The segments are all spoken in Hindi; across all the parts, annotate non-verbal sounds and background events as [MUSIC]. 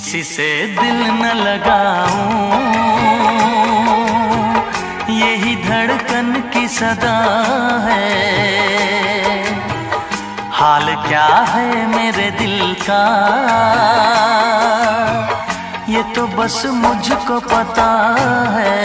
किसी से दिल न लगाऊँ। यही धड़कन की सदा है। हाल क्या है मेरे दिल का? ये तो बस मुझको पता है।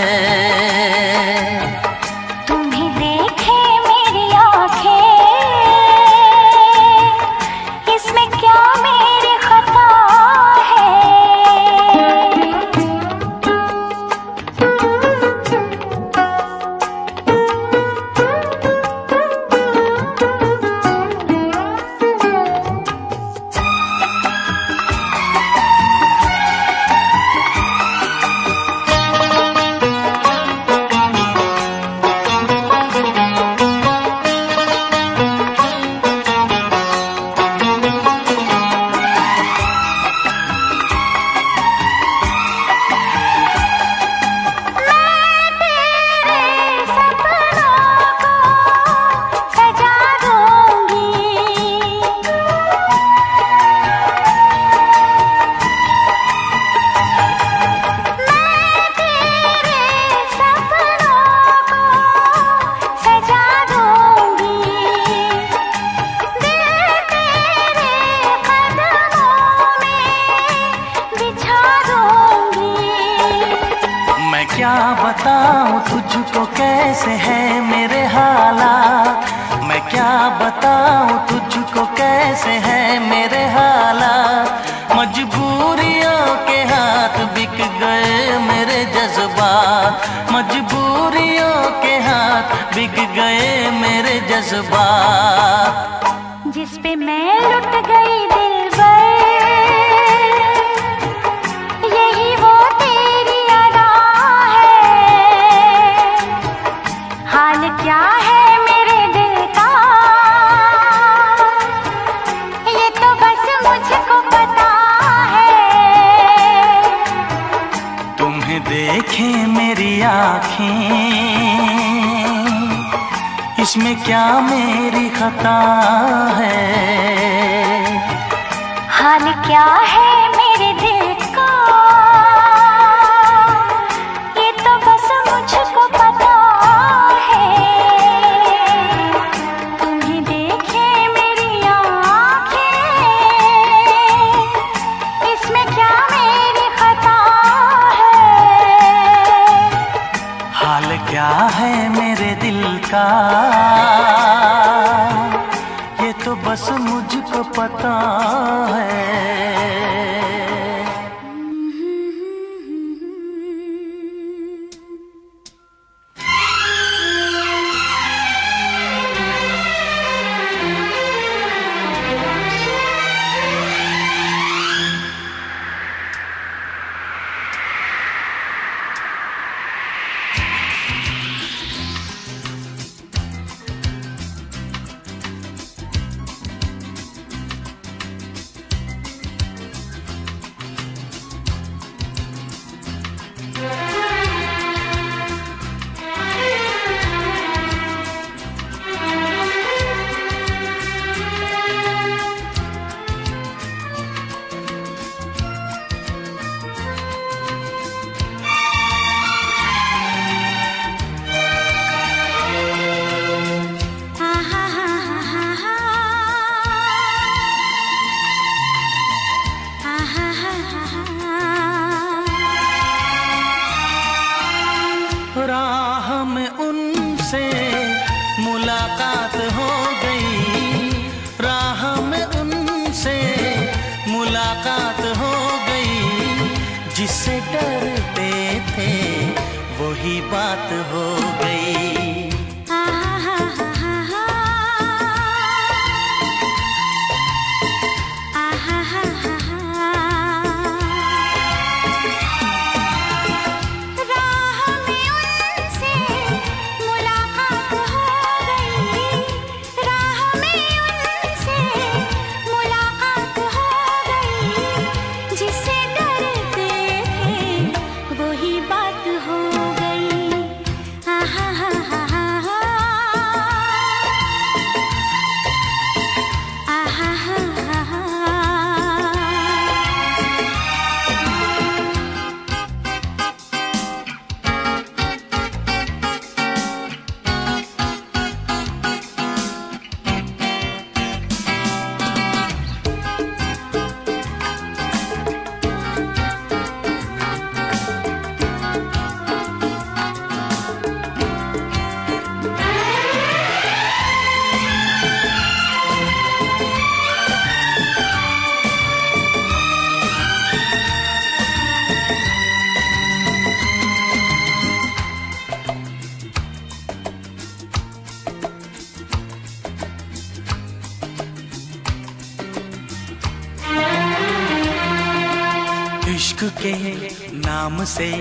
से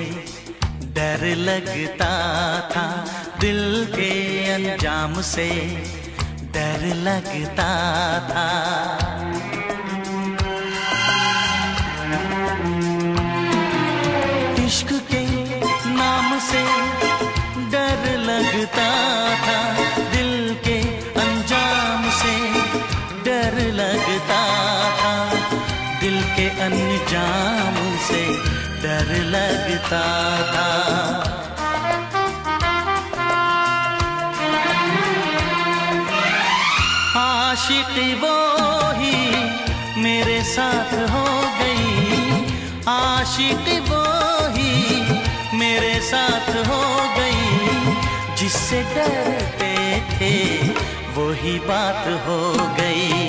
डर लगता था दिल के अंजाम से डर लगता था। लगता था। आशिक वो ही मेरे साथ हो गई। आशिक वो ही मेरे साथ हो गई। जिससे डरते थे, वही बात हो गई।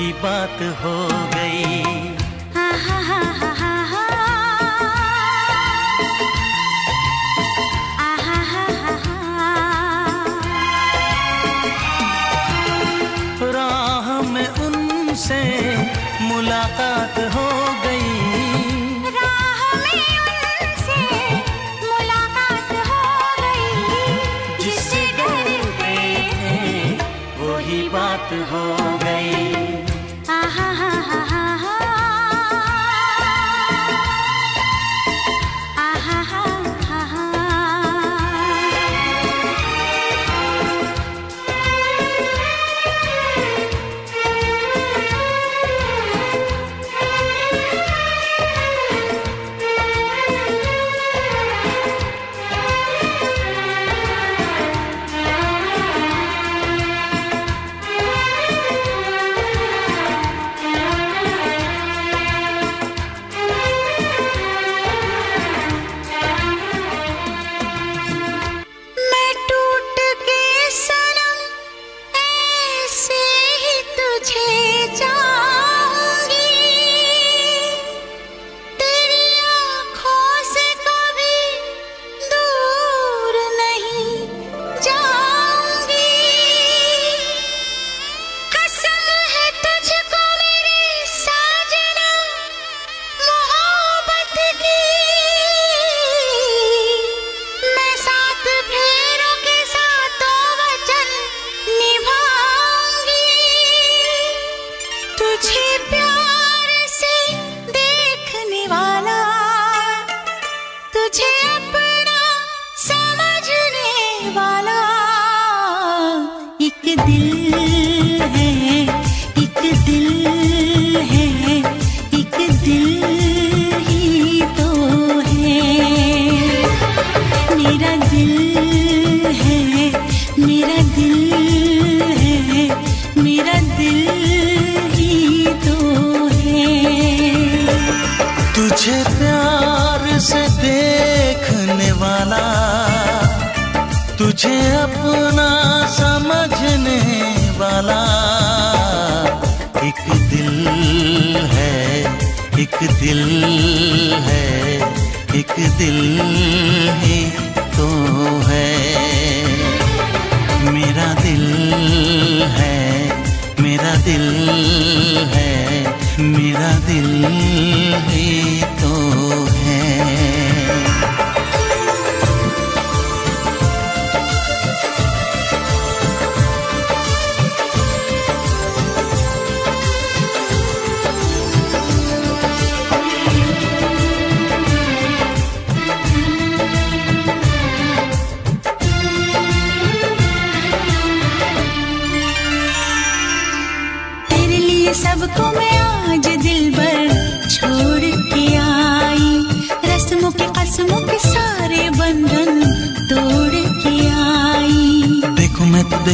ही बात हो गई। राह में उनसे मुलाकात हो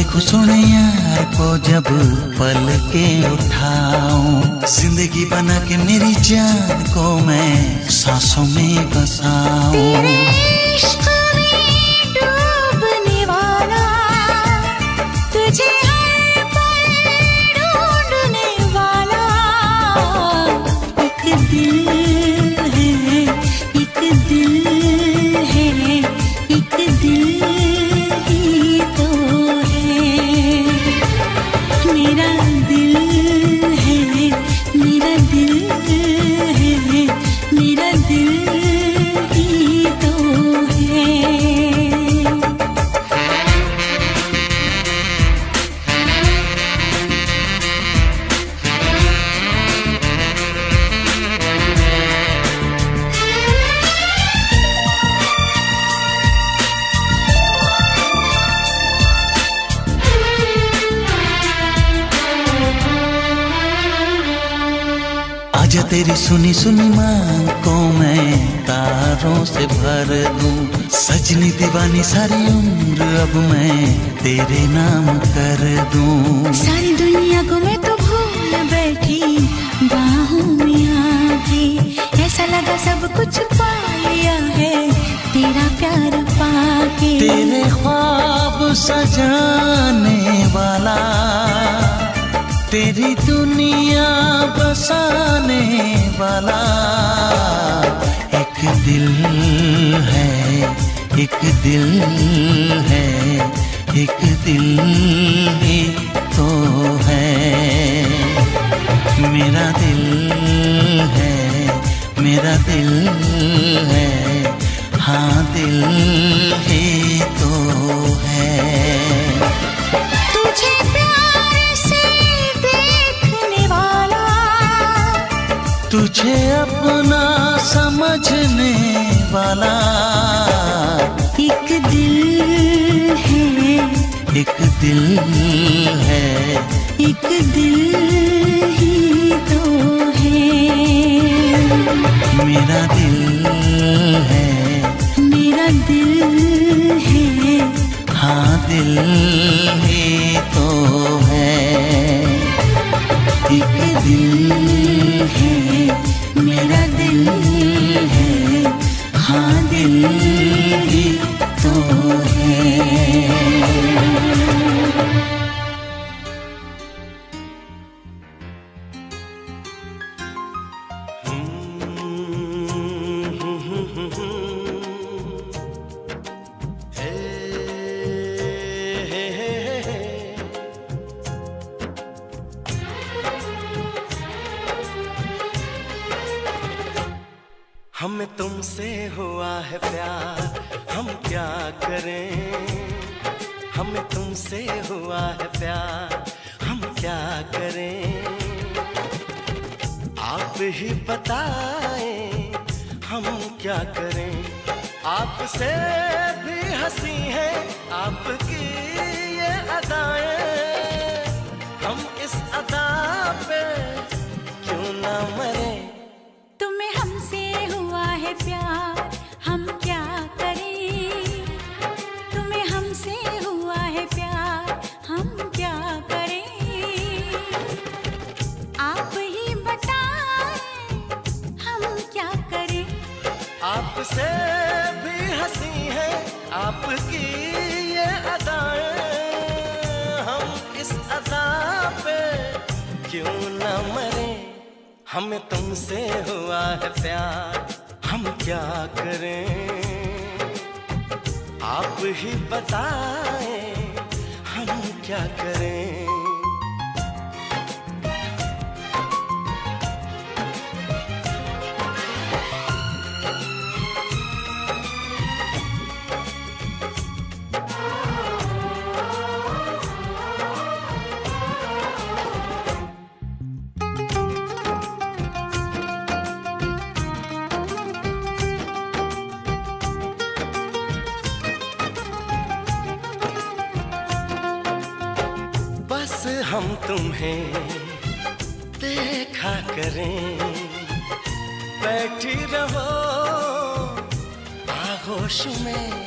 देखो सोने यार को जब पल के उठाऊ। ज़िंदगी बना के मेरी जान को मैं सांसों में बसाऊ। भर दूँ सजनी दीवानी सारी उम्र अब मैं तेरे नाम कर दूँ। सारी दुनिया को मैं तो भूल बैठी बाहों में आके ऐसा लगा सब कुछ पा लिया है तेरा प्यार पाके। तेरे ख्वाब सजाने वाला तेरी दुनिया बसाने वाला। एक दिल है एक दिल है एक दिल ही तो है। मेरा दिल है मेरा दिल है हाँ दिल ही तो है। तुझे वाला एक दिल है, एक दिल है। एक दिल ही तो है। मेरा दिल है, मेरा दिल है। हाँ दिल ही तो है। एक दिल है, मेरा दिल दिल ही तो है। है प्यार, हम क्या करें? हमें तुमसे हुआ है प्यार, हम क्या करें? आप ही बताएँ, हम क्या करें? आपसे भी हँसी है, आपकी ये अदाएँ। हम इस अदा पे क्यों ना मरे? तुम्हें हमसे हुआ है प्यार हमें तुमसे हुआ है प्यार हम क्या करें? आप ही बताएँ हम क्या करें? Show me.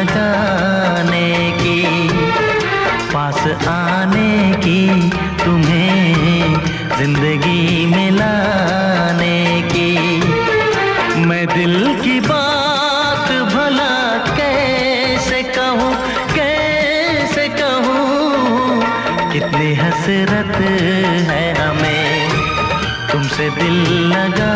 लगाने की, पास आने की, तुम्हें ज़िंदगी मिलाने की। मैं दिल की बात भला कैसे कहूँ कैसे कहूँ? कितनी हसरत है हमें, तुमसे दिल लगा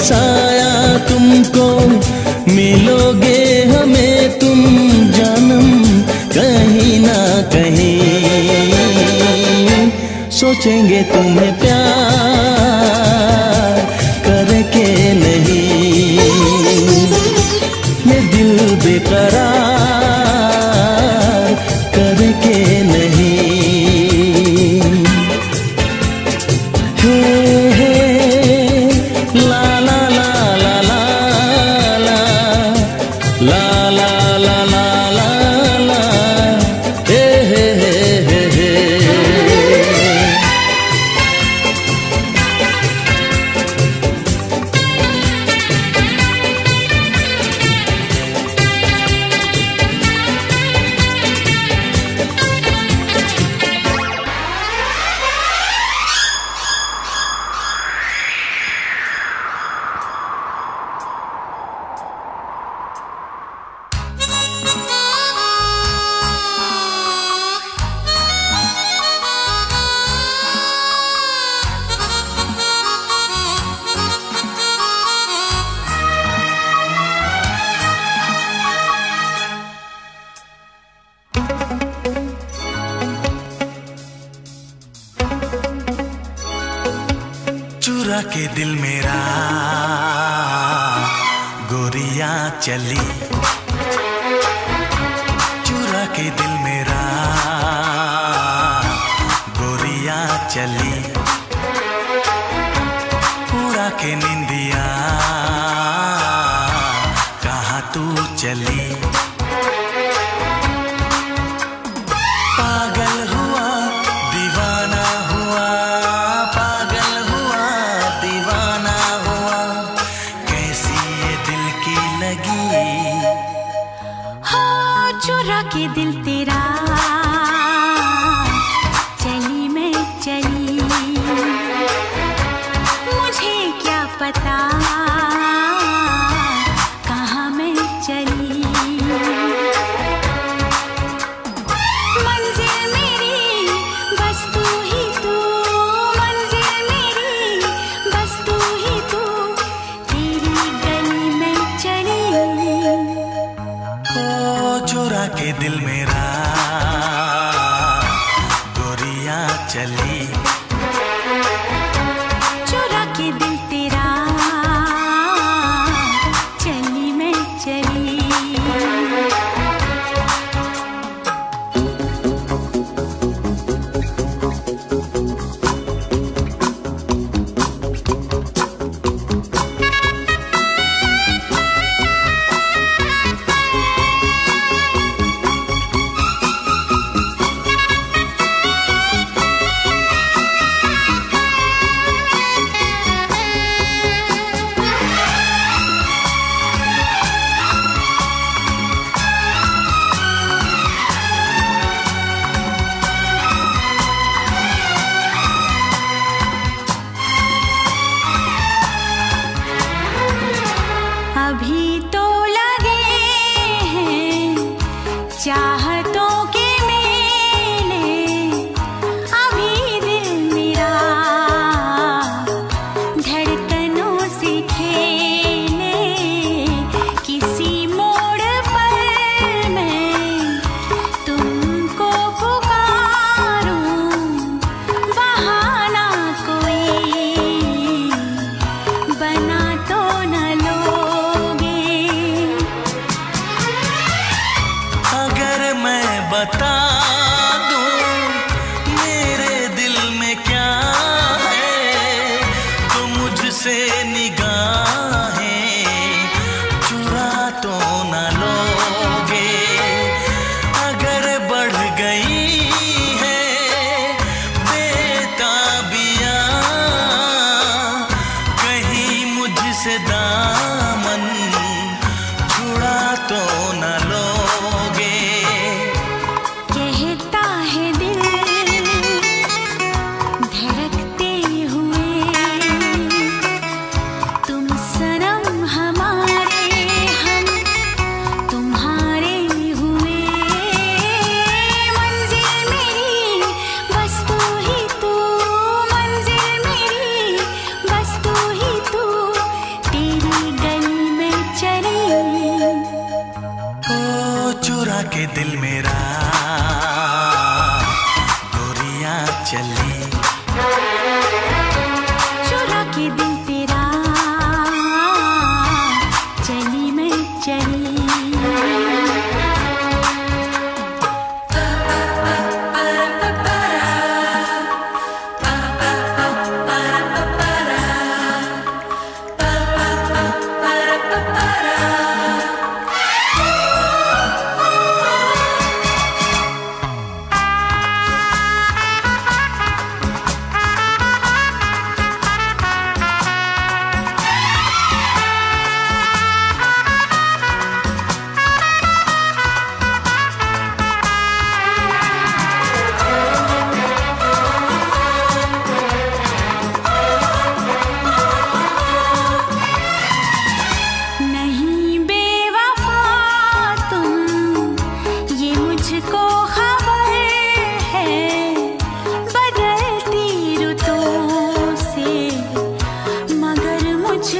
बसाया तुमको। मिलोगे हमें तुम जन्म कहीं ना कहीं। सोचेंगे तुम्हें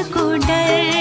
मुझको डर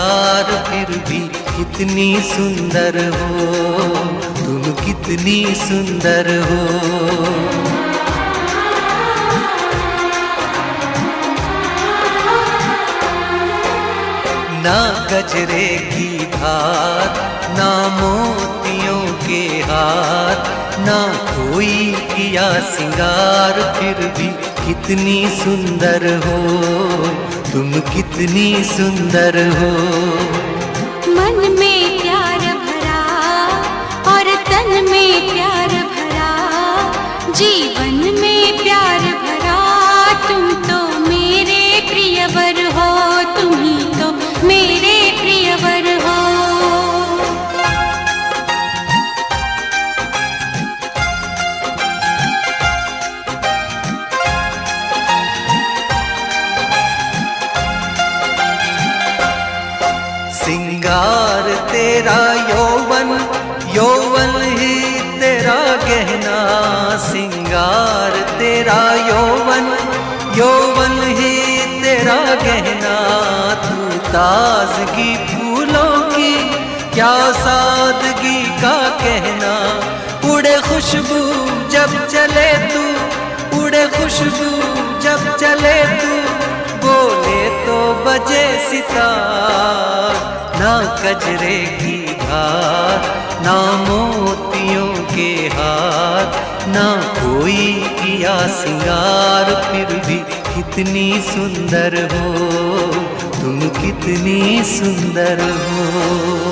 सिंगार फिर भी कितनी सुंदर हो? तुम कितनी सुंदर हो? ना गजरे की धार, ना मोतियों के हाथ ना कोई किया सिंगार, फिर भी कितनी सुंदर हो? तुम कितनी सुंदर हो। गहना तू ताजगी फूलों की, क्या सादगी का कहना? उड़े खुशबू जब चले तू, उड़े खुशबू जब चले तू, बोले तो बजे सितार, ना कजरे की धार ना मोतियों के हार ना कोई किया सिंगार, फिर भी कितनी सुंदर हो तुम कितनी सुंदर हो।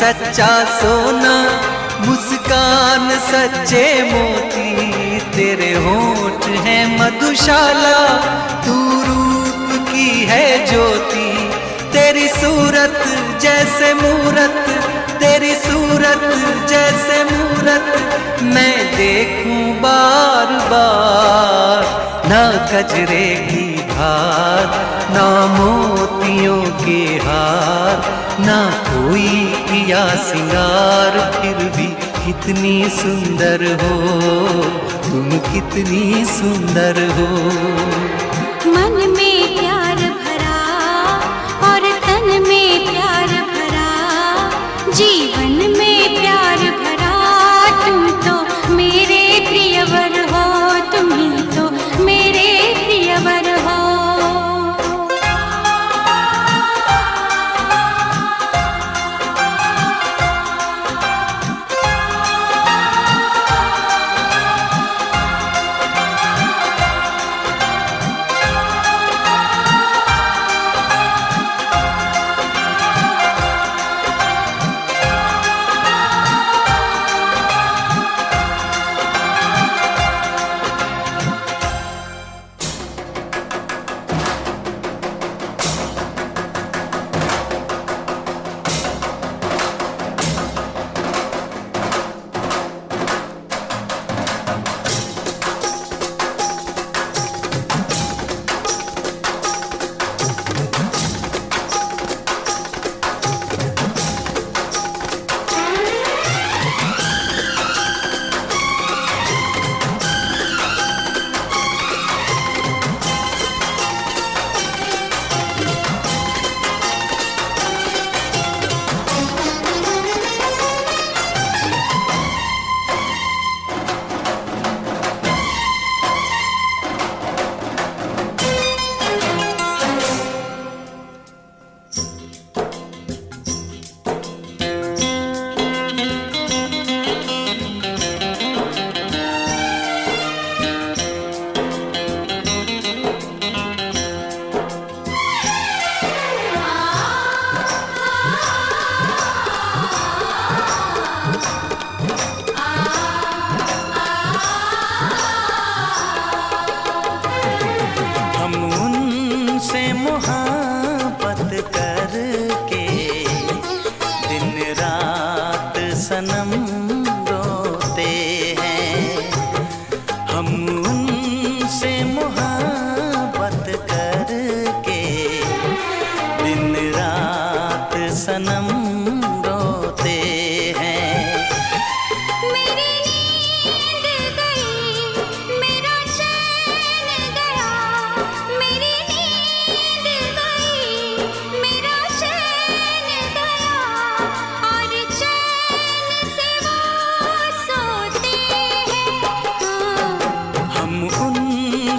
सच्चा सोना, मुस्कान सच्चे मोती, तेरे होठ है मधुशाला, तू रूप की है ज्योति, तेरी सूरत जैसे मूरत, तेरी सूरत जैसे मूरत, मैं देखूँ बार बार, ना कजरे धार ना मोतियों के हार, ना कोई किया सिंगार, फिर भी कितनी सुंदर हो, तुम कितनी सुंदर हो। मन में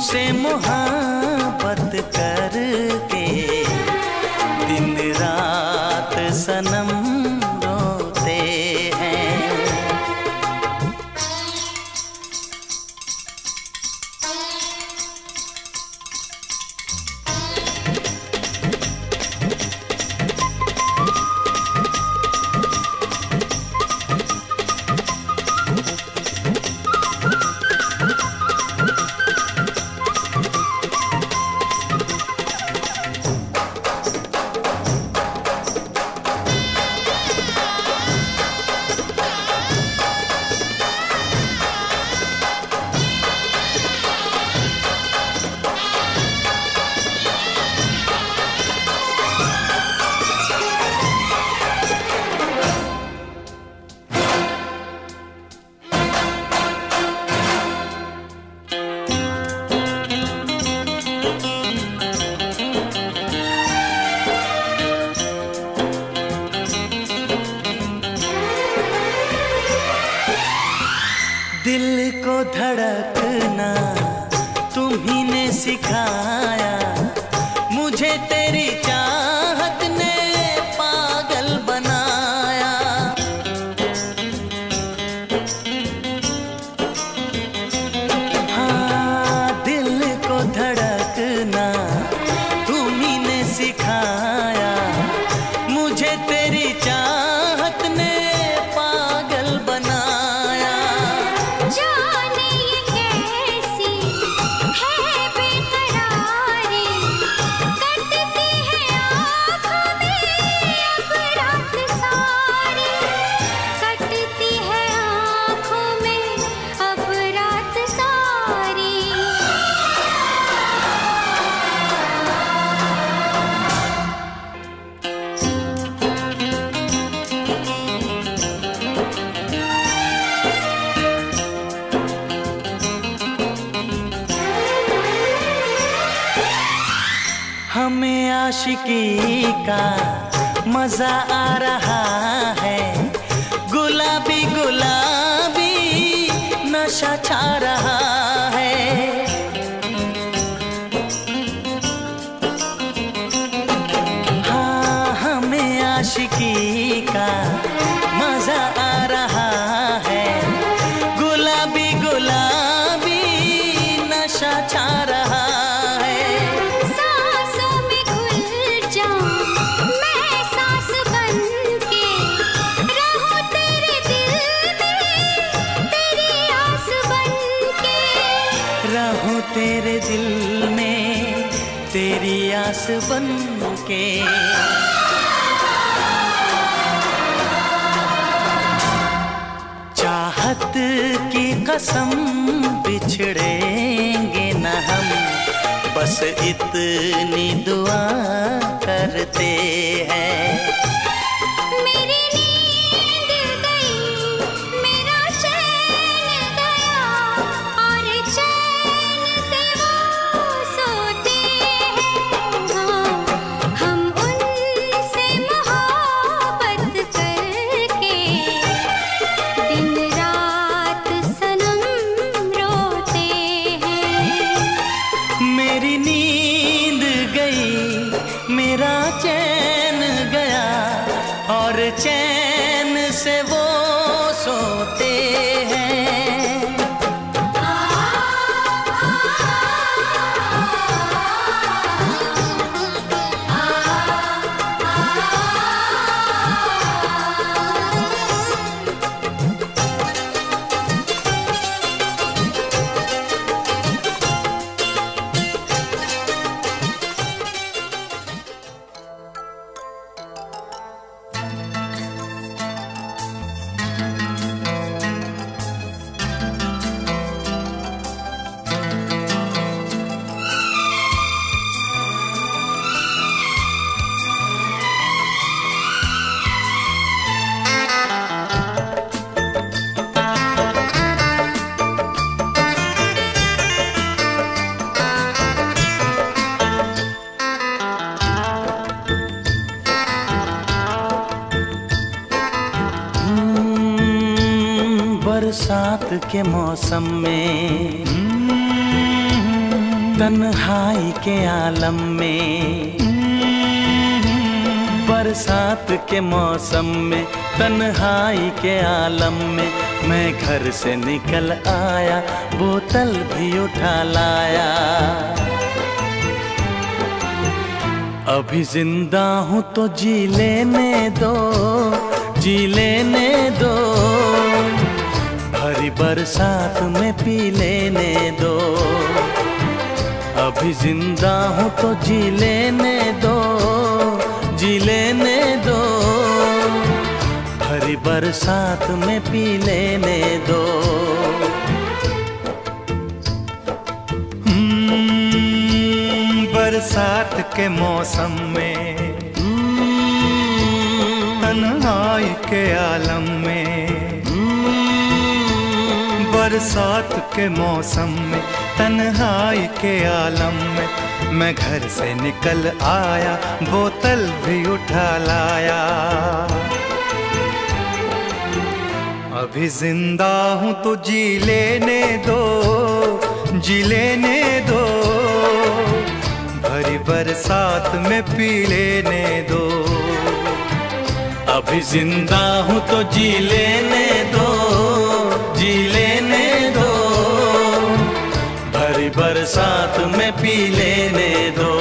उनसे मोहब्बत बस इतनी दुआ करते हैं। के आलम में मैं घर से निकल आया, बोतल भी उठा लाया। अभी ज़िंदा हूँ तो जी लेने दो, जी लेने दो। भरी बरसात में पी लेने दो। अभी ज़िंदा हूँ तो जी लेने दो। बरसात में पी लेने दो। हम्म, बरसात के मौसम में तन्हाई के आलम में बरसात के मौसम में तन्हाई के आलम में मैं घर से निकल आया बोतल भी उठा लाया। अभी ज़िंदा हूँ तो जी लेने दो, जी लेने दो। भरी बरसात में पी लेने दो। अभी ज़िंदा हूँ तो जी लेने दो, जी लेने दो। भरी बरसात में पी लेने दो।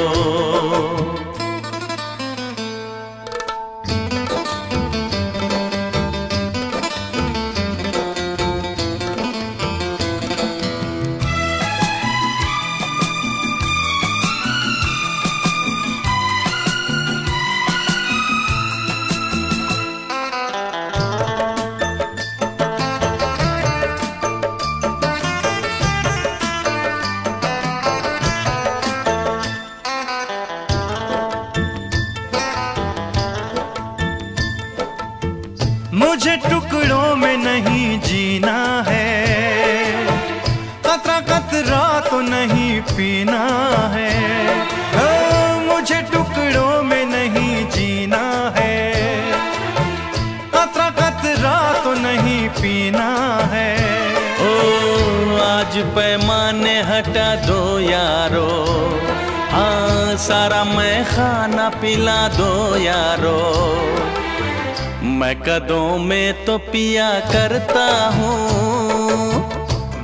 मैं कदों में तो पिया करता हूँ।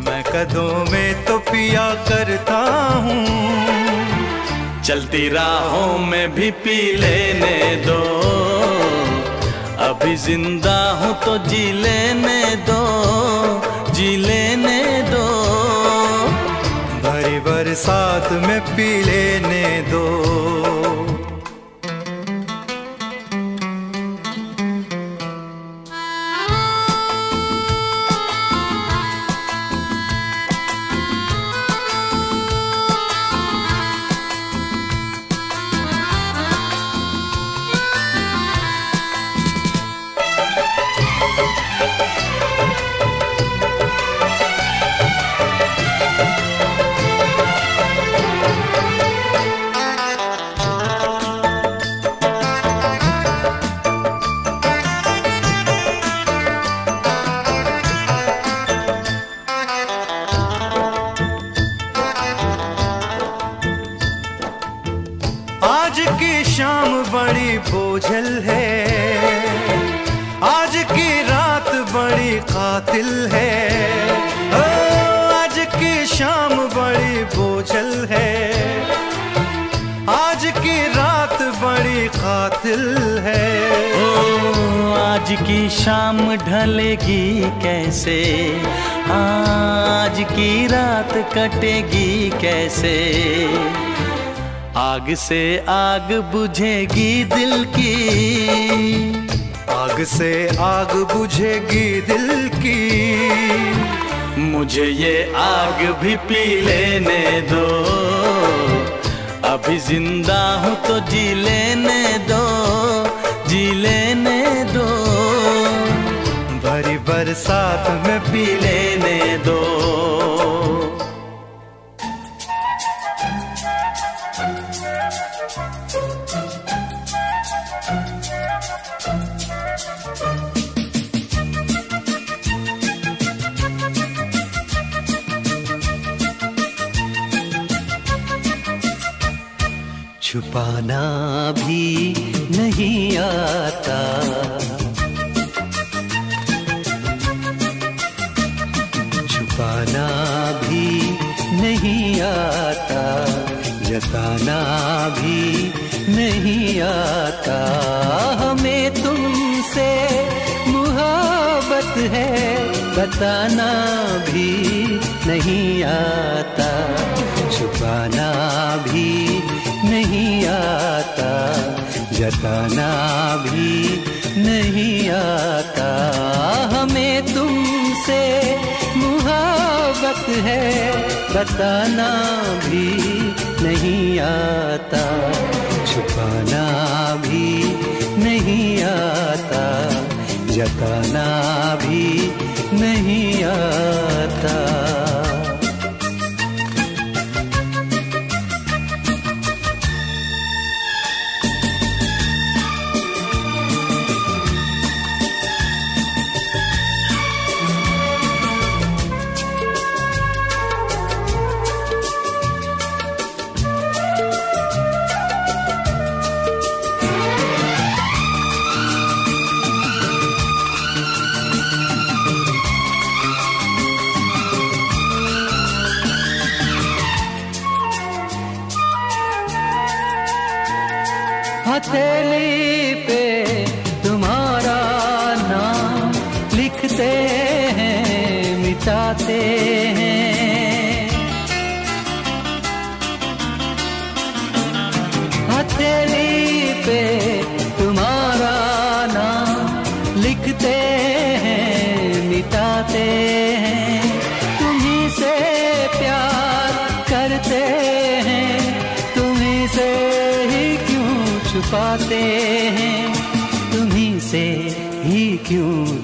मैं कदों में तो पिया करता हूँ। चलती राहों में भी पी लेने दो। अभी ज़िंदा हूँ तो जी लेने दो। जी लेने दो। भरी बरसात में पी लेने दो। आग से आग बुझेगी दिल की। आग से आग बुझेगी दिल की। मुझे ये आग भी पी लेने दो। अभी ज़िंदा हूँ तो जी लेने दो। जी लेने दो। भरी बरसात में पी पी लेने दो। छुपाना भी नहीं आता। छुपाना भी नहीं आता, जताना भी नहीं आता। हमें तुमसे मुहब्बत है, बताना भी नहीं आता। जताना भी नहीं आता। हमें तुमसे मुहब्बत है, बताना भी नहीं आता। छुपाना भी नहीं आता, जताना भी नहीं आता।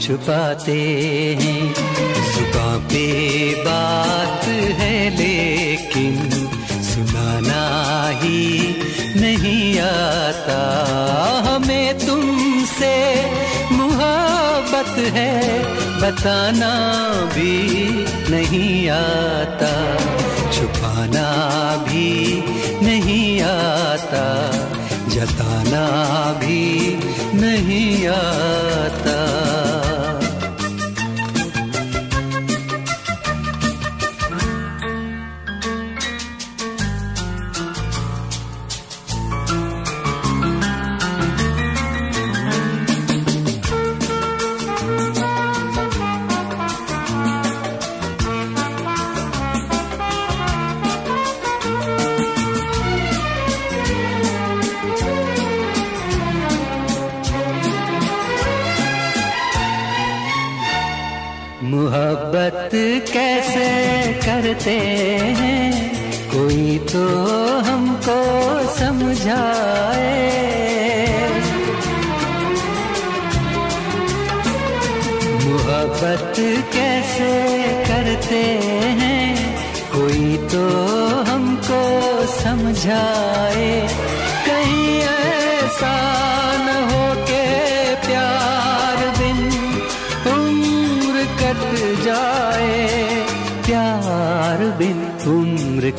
छुपाते हैं। जुबां पे बात है, लेकिन सुनाना ही नहीं आता। हमें तुमसे मुहब्बत है, बताना भी नहीं आता। छुपाना भी नहीं आता, जताना भी नहीं आता। करते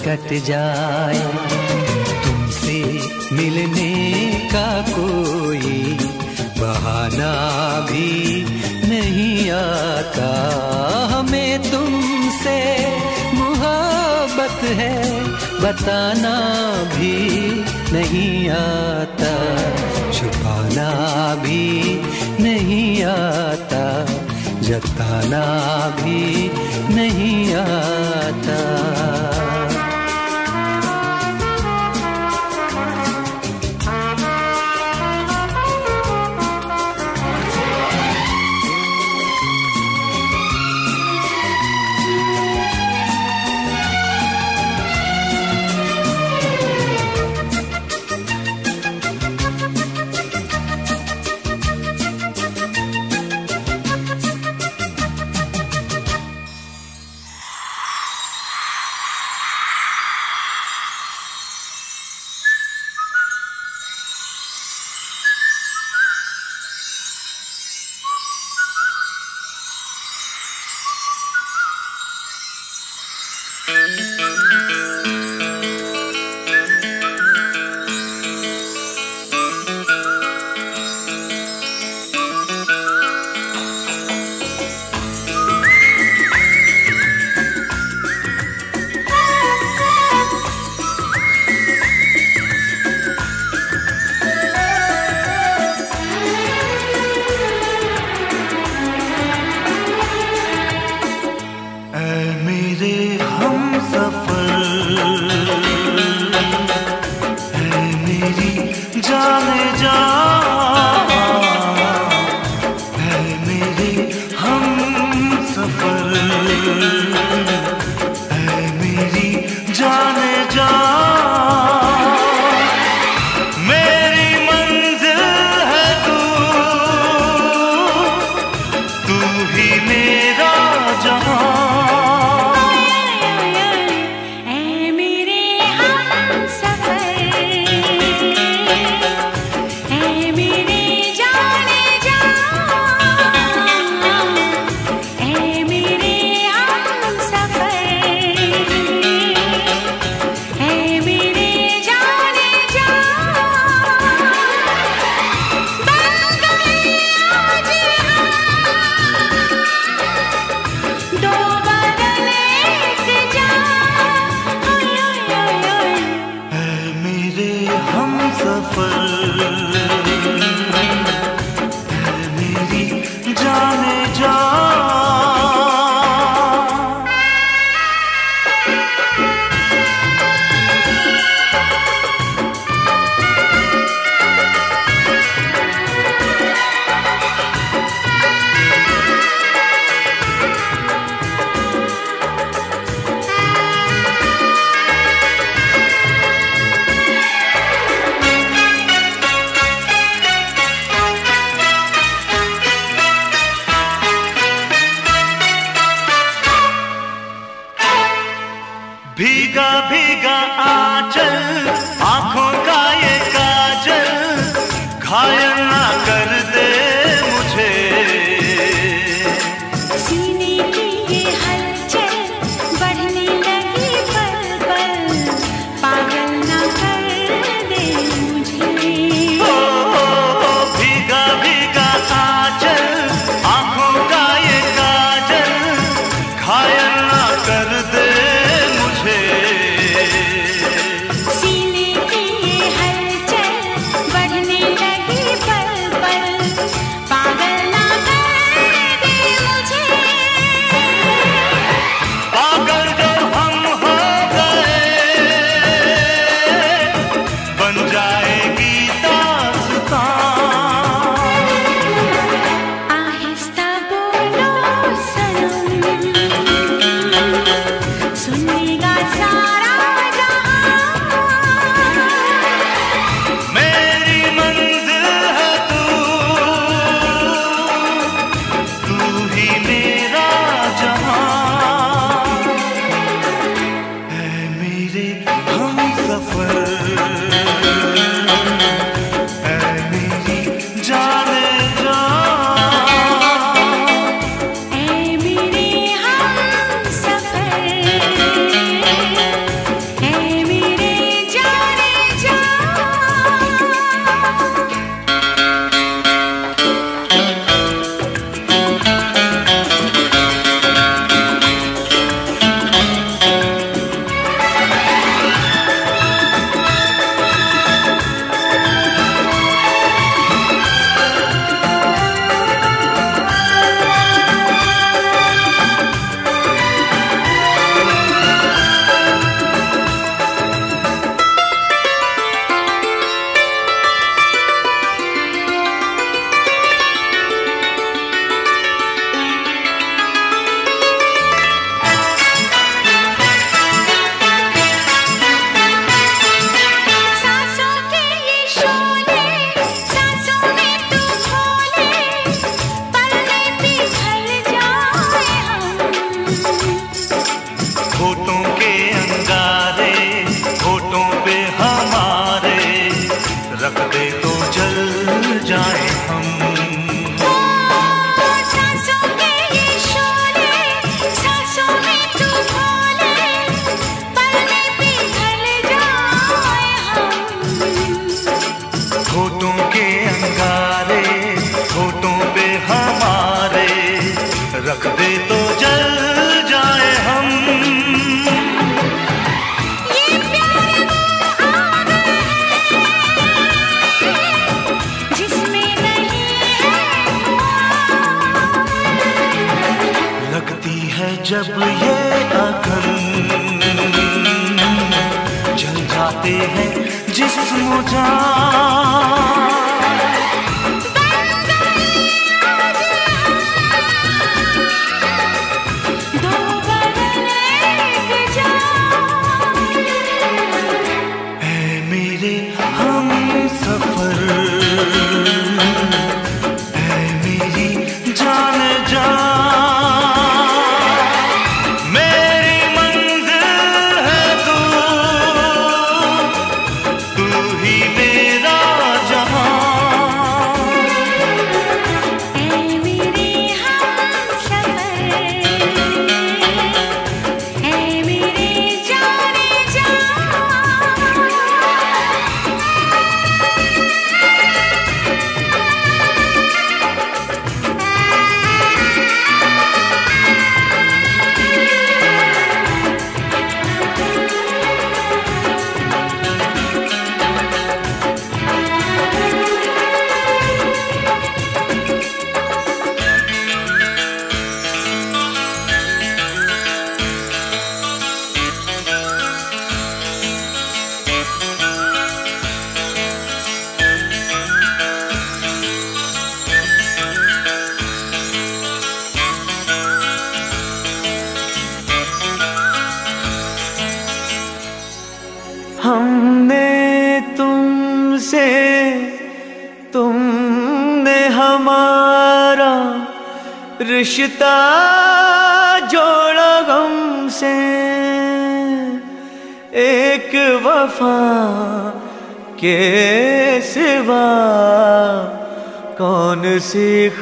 कट जाए। तुमसे मिलने का कोई बहाना भी नहीं आता। हमें तुमसे मोहब्बत है, बताना भी नहीं आता। छुपाना भी नहीं आता, जताना भी नहीं आता।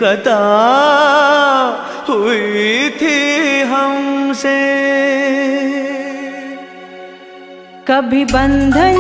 खता हुई थी हमसे? कभी बंधन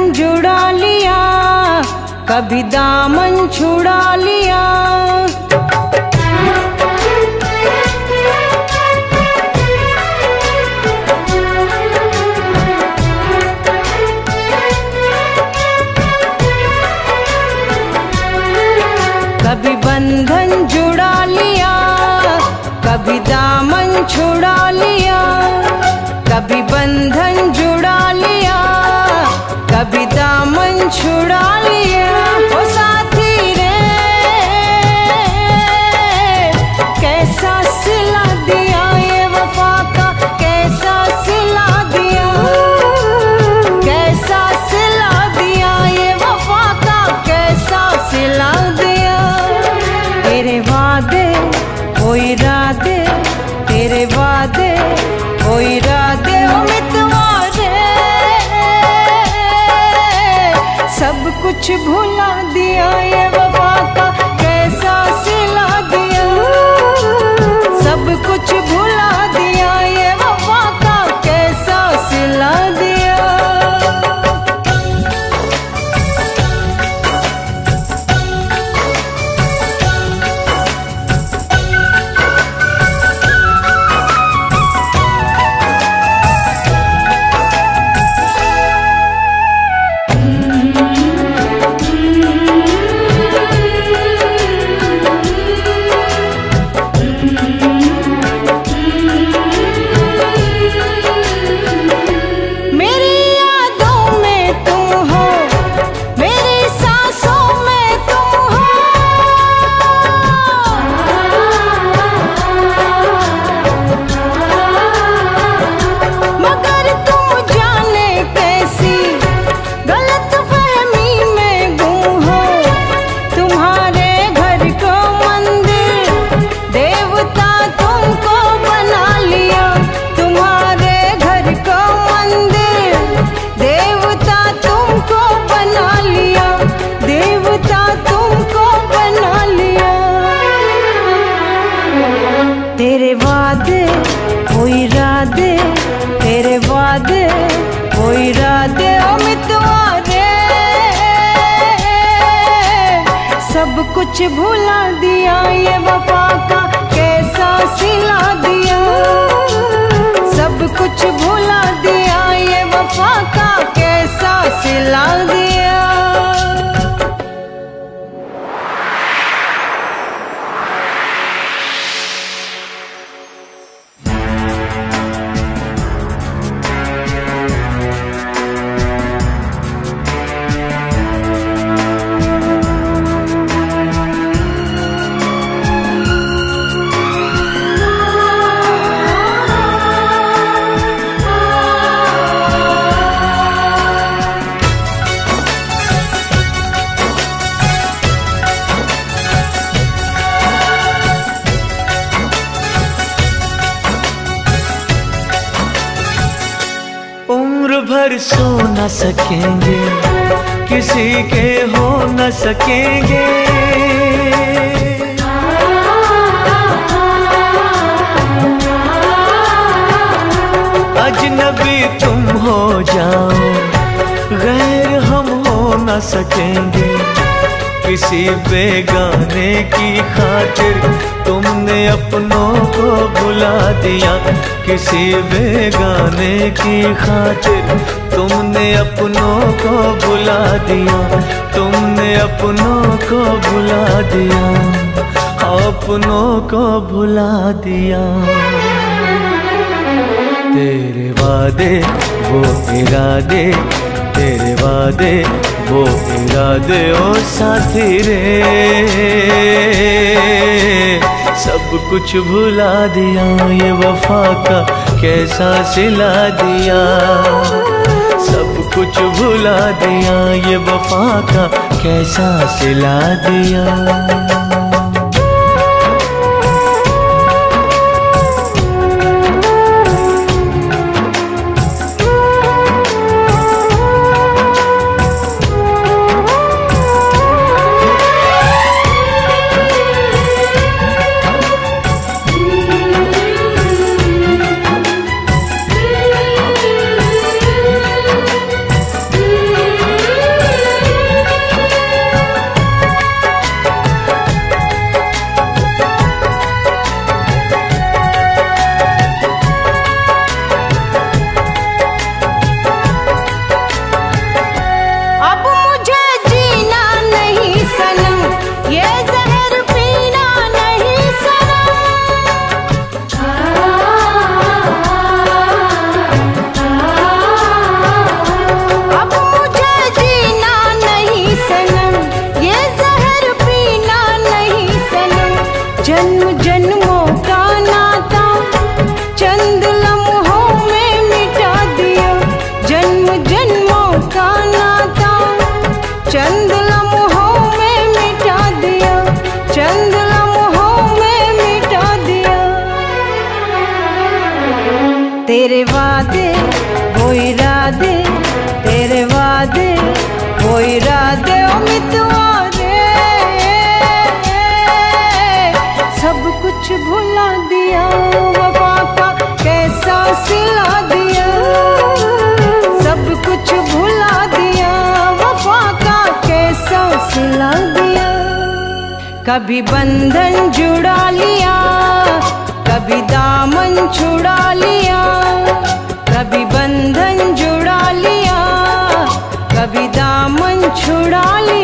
भर सो न सकेंगे, किसी के हो न सकेंगे। अजनबी तुम हो जाओ, गैर हम हो न सकेंगे। किसी बेगाने की खातिर तुमने अपनों को भुला दिया। किसी बेगाने की खातिर तुमने अपनों को भुला दिया। तुमने अपनों को भुला दिया। अपनों को भुला दिया। तेरे वादे, वो इरादे, तेरे वादे वो इरादे ओ साथी रे। सब कुछ भुला दिया, ये वफा का कैसा सिला दिया। सब कुछ भुला दिया, ये वफा का कैसा सिला दिया। कभी बंधन जुड़ा लिया, कभी दामन छुड़ा लिया, कभी बंधन जुड़ा लिया, कभी दामन छुड़ा लिया।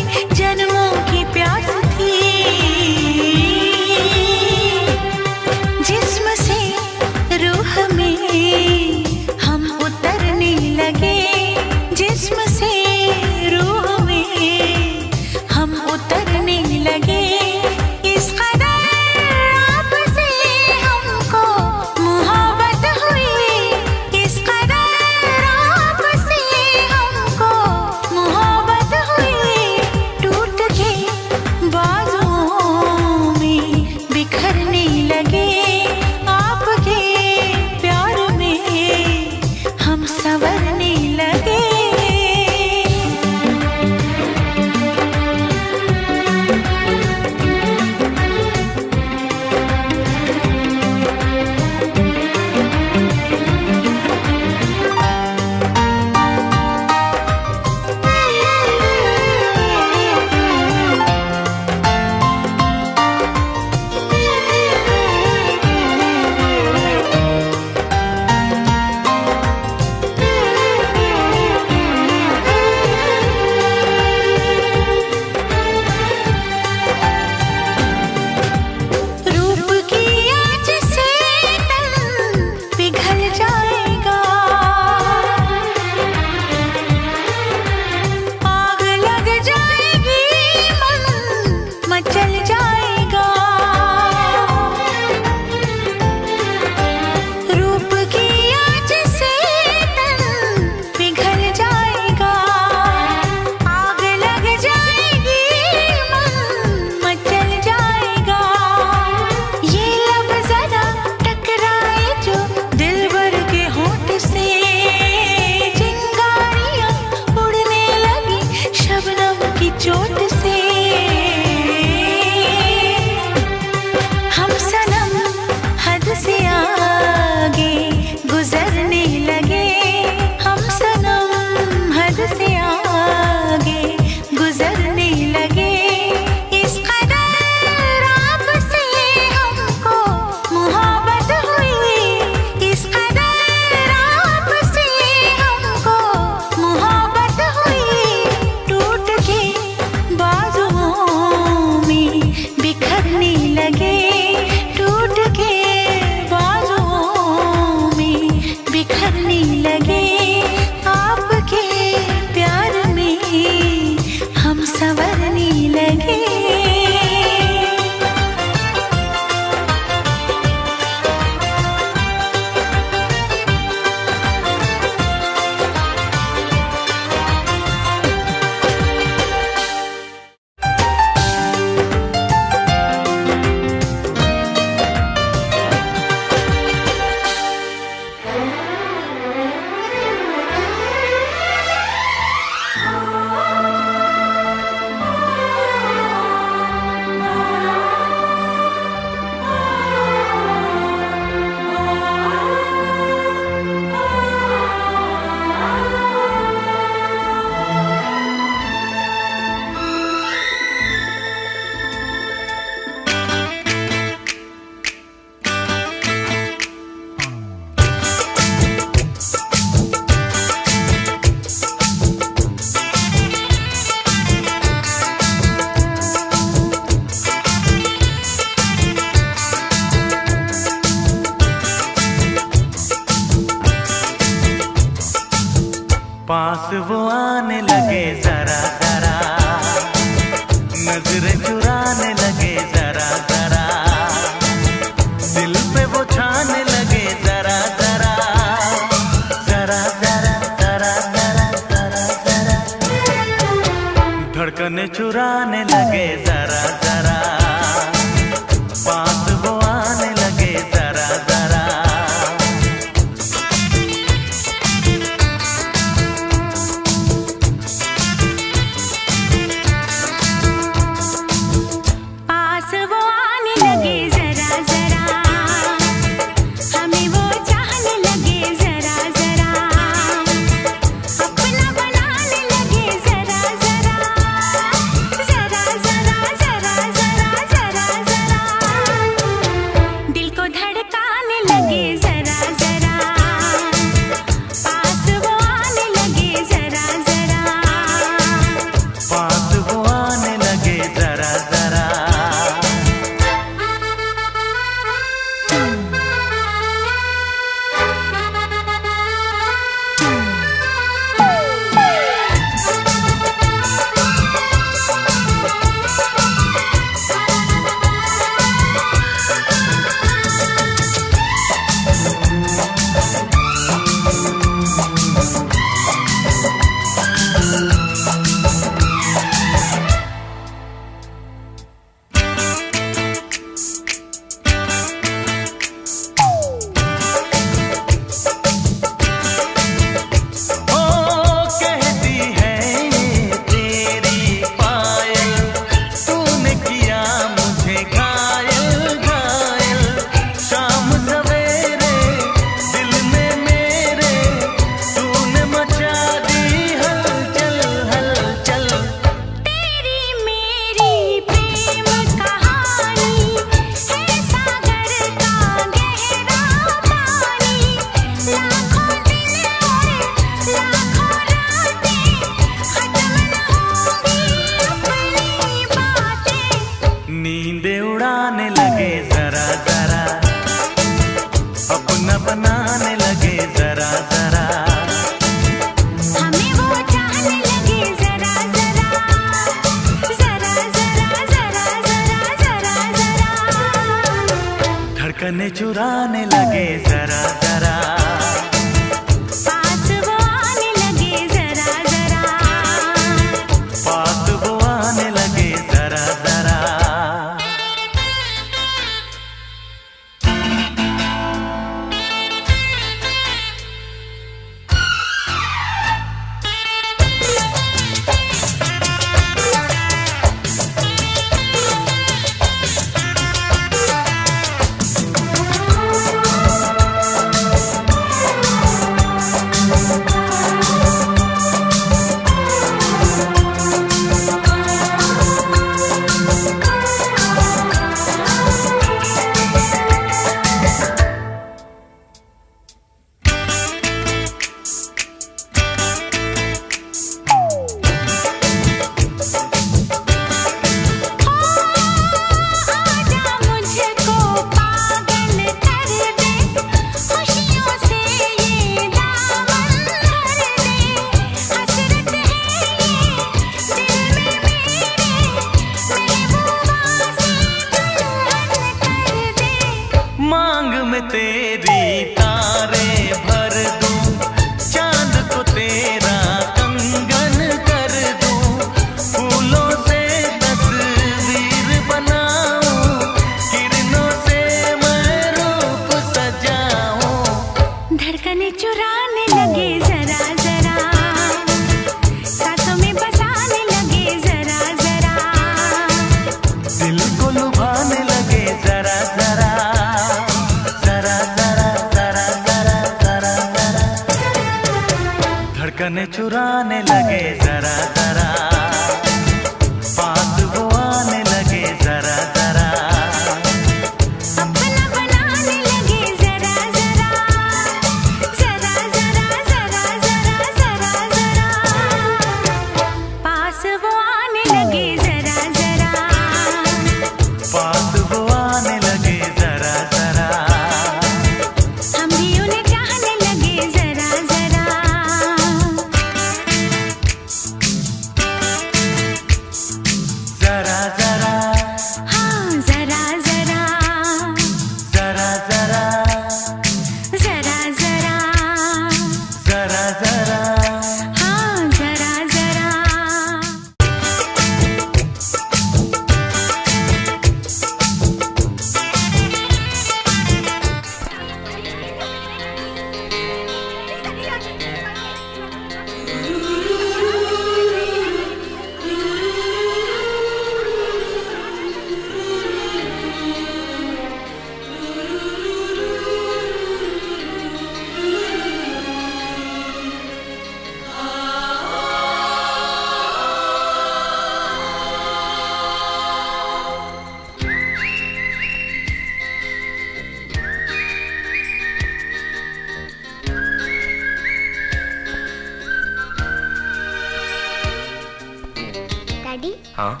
डैडी। हाँ।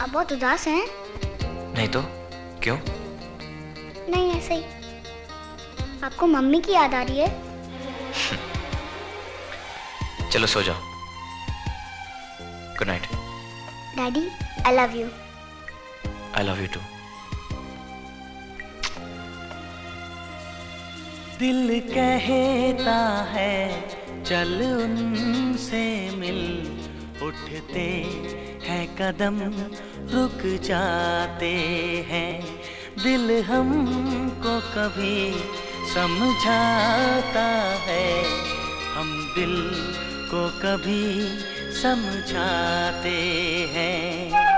आप बहुत उदास हैं। नहीं तो क्यों? नहीं ऐसे ही। आपको मम्मी की याद आ रही है। [LAUGHS] चलो सो जाओ। Good night daddy I love you I love you too दिल कहता है चल उनसे मिल उठते है कदम, रुक जाते हैं। दिल हमको कभी समझाता है। हम दिल को कभी समझाते हैं।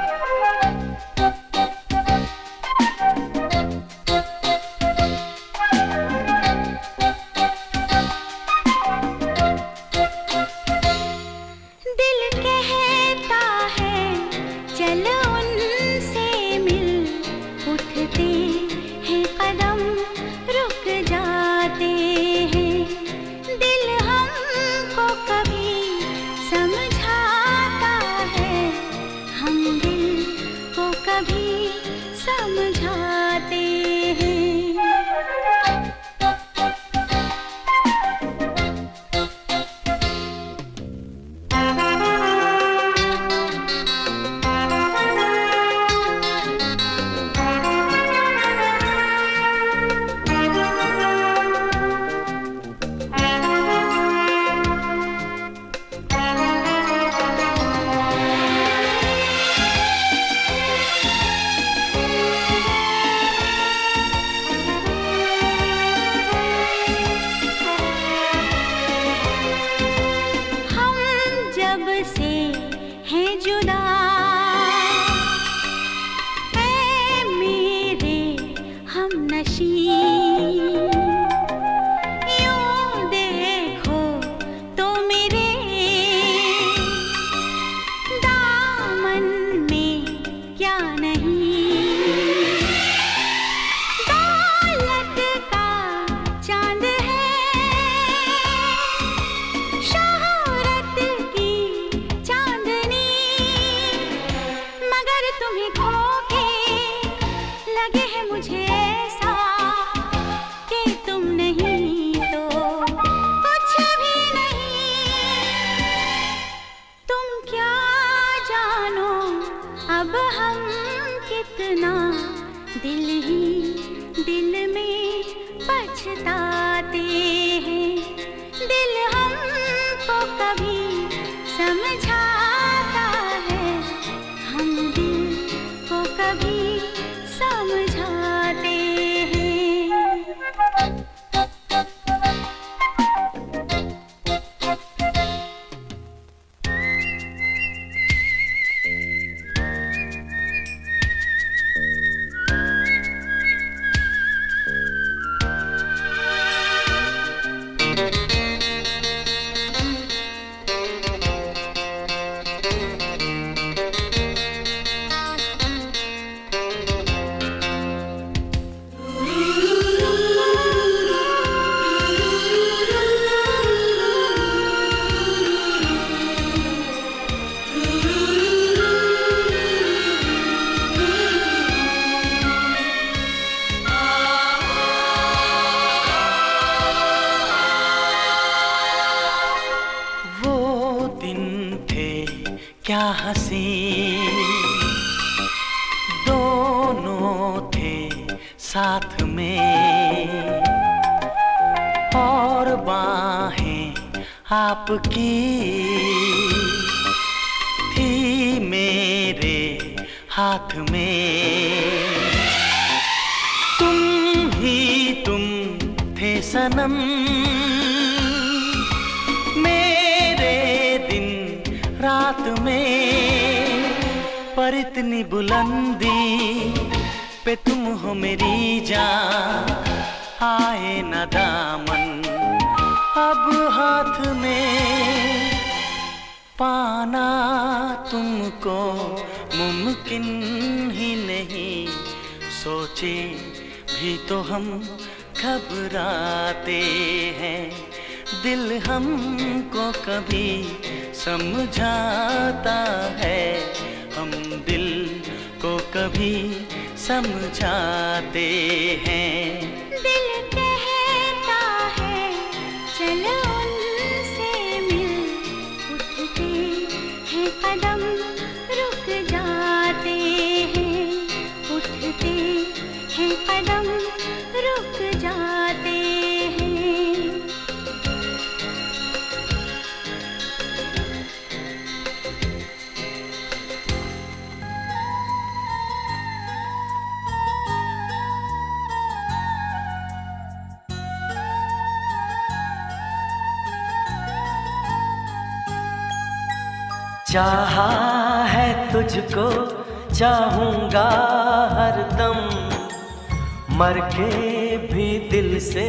के भी दिल से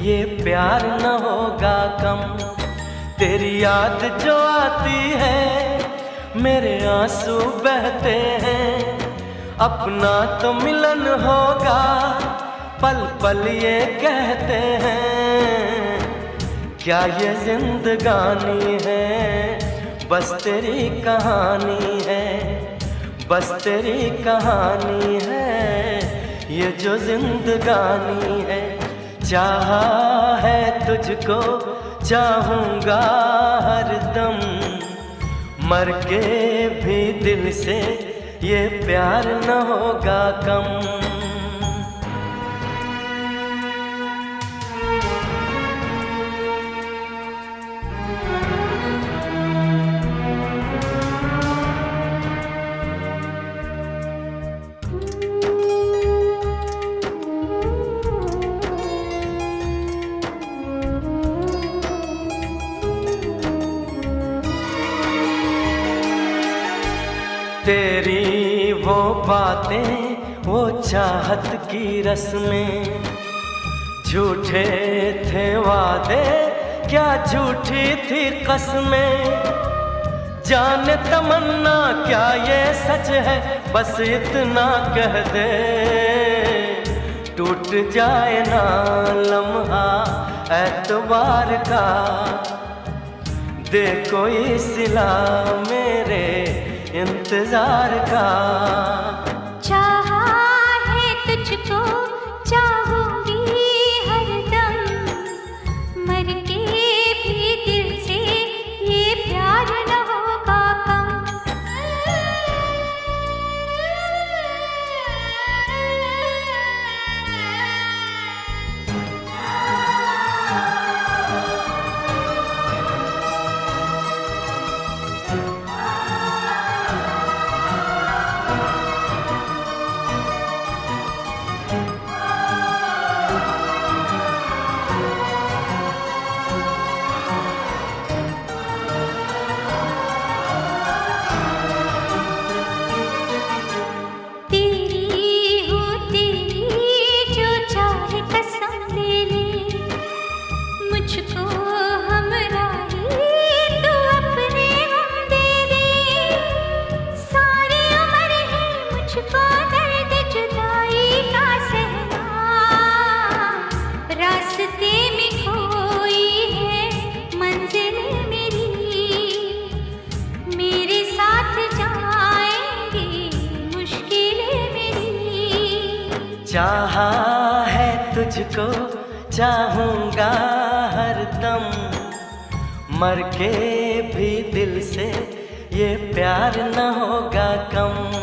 ये प्यार न होगा कम। तेरी याद जो आती है, मेरे आँसू बहते हैं। अपना तो मिलन होगा, पल पल ये कहते हैं, क्या ये जिंदगानी है? बस तेरी कहानी है, बस तेरी कहानी है। ये जो जिंदगानी है, चाह है तुझको, चाहूँगा हरदम मर के भी दिल से ये प्यार न होगा कम। बातें वो चाहत की रस्में झूठे थे वादे, क्या झूठी थी कसमें जान तमन्ना, क्या ये सच है? बस इतना कह दे। टूट जाए ना लम्हा एतबार का। दे कोई सिला मेरे इंतज़ार का। चाहूँगा हरदम मर के भी दिल से ये प्यार न होगा कम।